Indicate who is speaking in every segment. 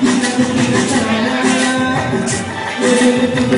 Speaker 1: Thank you.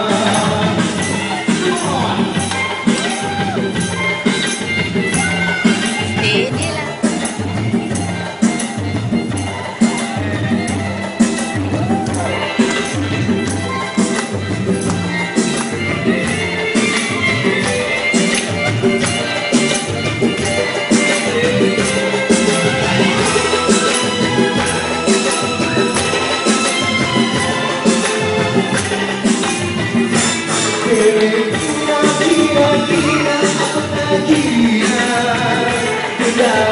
Speaker 1: Yeah.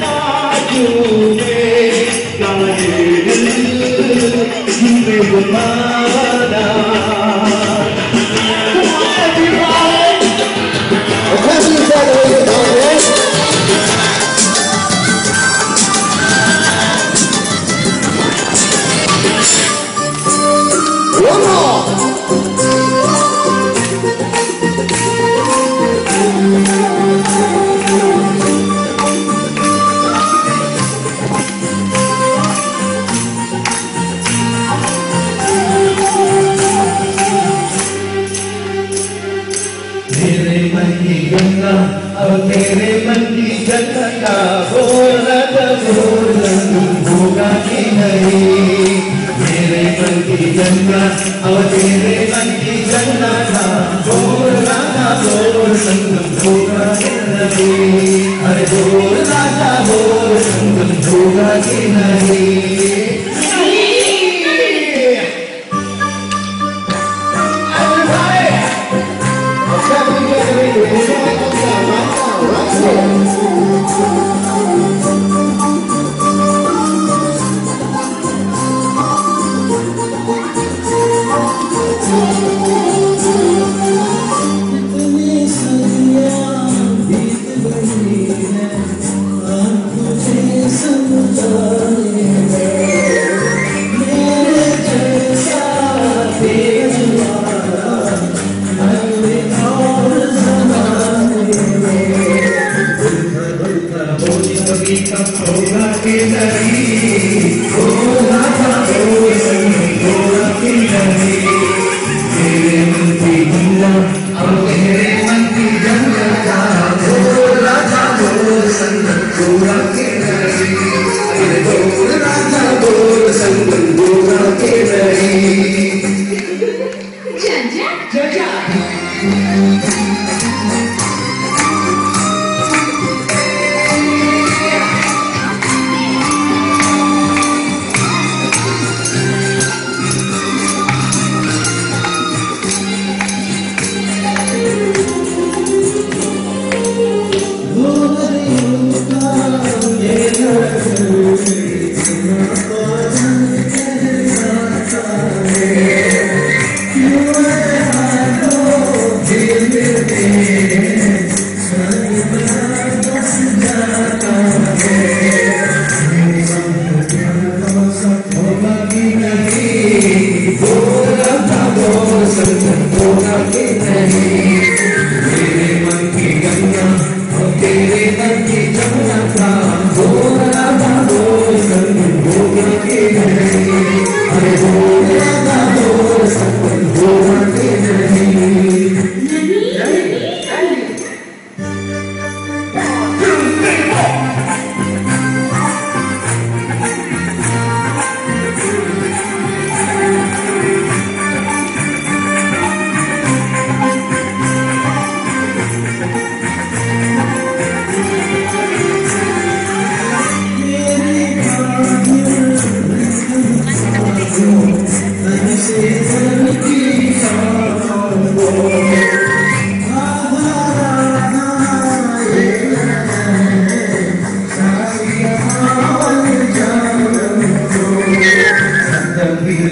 Speaker 1: Thank you. तेरे मन की गंगा अब तेरे मन की गंगा का बोला होगा कि नहीं? मेरे मन की गंगा अब तेरे मन की गंगा था बोला था बोल संगम होगा कि नहीं? अरे बोला था बोल संगम होगा कि नहीं?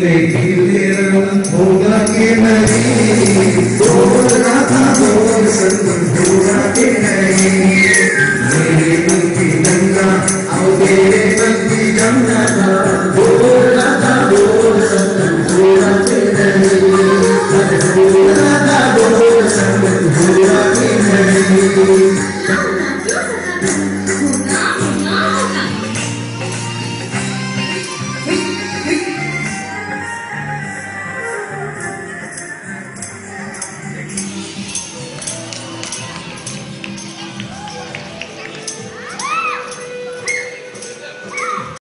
Speaker 1: पे होगा के नहीं? बोल रहा था बोल संतोष